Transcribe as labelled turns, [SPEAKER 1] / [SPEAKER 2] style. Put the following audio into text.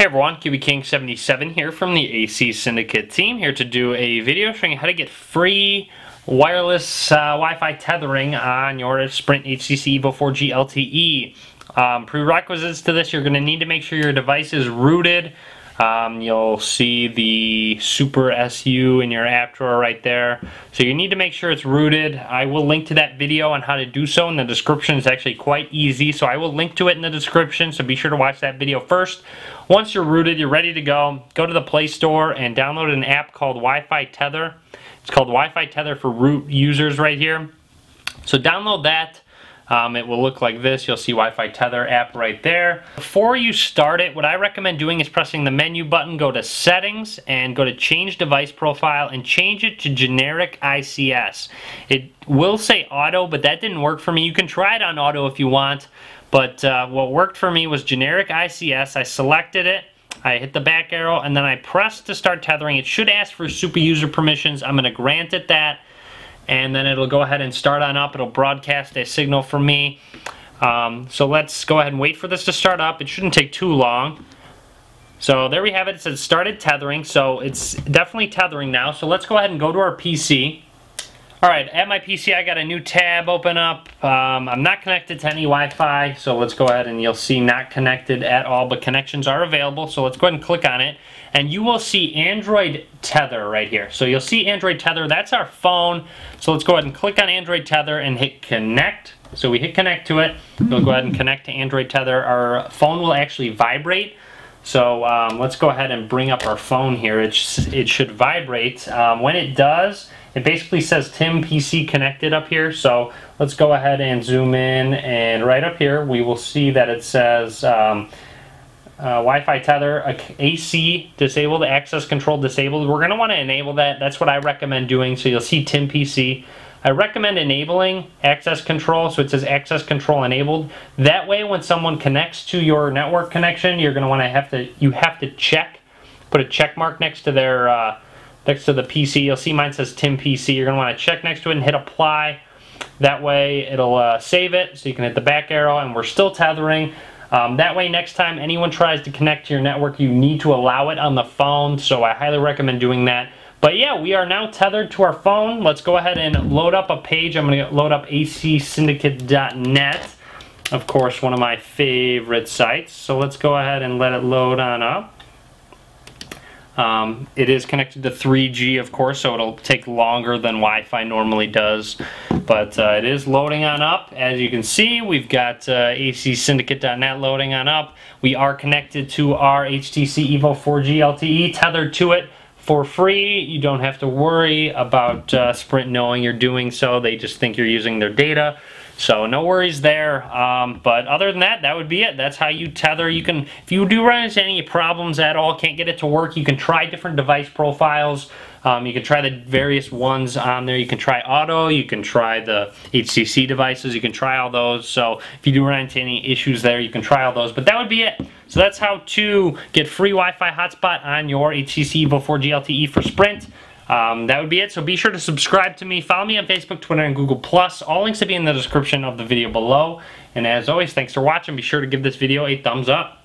[SPEAKER 1] Hey everyone, QBKing77 here from the AC Syndicate team, here to do a video showing you how to get free wireless uh, Wi-Fi tethering on your Sprint HTC Evo 4G LTE. Um, prerequisites to this, you're going to need to make sure your device is rooted um, you'll see the Super SU in your app drawer right there. So you need to make sure it's rooted. I will link to that video on how to do so in the description. It's actually quite easy. So I will link to it in the description. So be sure to watch that video first. Once you're rooted, you're ready to go. Go to the Play Store and download an app called Wi-Fi Tether. It's called Wi-Fi Tether for root users right here. So download that. Um, it will look like this. You'll see Wi-Fi Tether app right there. Before you start it, what I recommend doing is pressing the menu button, go to settings, and go to change device profile and change it to generic ICS. It will say auto, but that didn't work for me. You can try it on auto if you want, but uh, what worked for me was generic ICS. I selected it. I hit the back arrow and then I press to start tethering. It should ask for super user permissions. I'm going to grant it that and then it'll go ahead and start on up. It'll broadcast a signal for me. Um, so let's go ahead and wait for this to start up. It shouldn't take too long. So there we have it. It says started tethering. So it's definitely tethering now. So let's go ahead and go to our PC. Alright, at my PC I got a new tab open up. Um, I'm not connected to any Wi-Fi, so let's go ahead and you'll see not connected at all, but connections are available. So let's go ahead and click on it. And you will see Android Tether right here. So you'll see Android Tether, that's our phone. So let's go ahead and click on Android Tether and hit connect. So we hit connect to it. We'll go ahead and connect to Android Tether. Our phone will actually vibrate. So um, let's go ahead and bring up our phone here. It, sh it should vibrate. Um, when it does, it basically says Tim PC connected up here. So let's go ahead and zoom in and right up here we will see that it says um, uh, Wi-Fi tether, AC disabled, access control disabled. We're going to want to enable that. That's what I recommend doing. So you'll see Tim PC. I recommend enabling access control, so it says access control enabled. That way when someone connects to your network connection, you're going to want to have to, you have to check, put a check mark next to their uh, next to the PC. You'll see mine says Tim PC. You're going to want to check next to it and hit apply. That way it'll uh, save it so you can hit the back arrow and we're still tethering. Um, that way next time anyone tries to connect to your network you need to allow it on the phone so I highly recommend doing that. But yeah, we are now tethered to our phone. Let's go ahead and load up a page. I'm going to load up acsyndicate.net. Of course, one of my favorite sites. So let's go ahead and let it load on up. Um, it is connected to 3G, of course, so it'll take longer than Wi-Fi normally does. But uh, it is loading on up. As you can see, we've got uh, acsyndicate.net loading on up. We are connected to our HTC Evo 4G LTE, tethered to it for free. You don't have to worry about uh, Sprint knowing you're doing so. They just think you're using their data. So no worries there. Um, but other than that, that would be it. That's how you tether. You can, if you do run into any problems at all, can't get it to work, you can try different device profiles. Um, you can try the various ones on there. You can try auto, you can try the HTC devices, you can try all those. So if you do run into any issues there, you can try all those. But that would be it. So that's how to get free Wi-Fi hotspot on your HTC Evo 4G LTE for Sprint. Um, that would be it. So be sure to subscribe to me. Follow me on Facebook, Twitter, and Google+. All links will be in the description of the video below. And as always, thanks for watching. Be sure to give this video a thumbs up.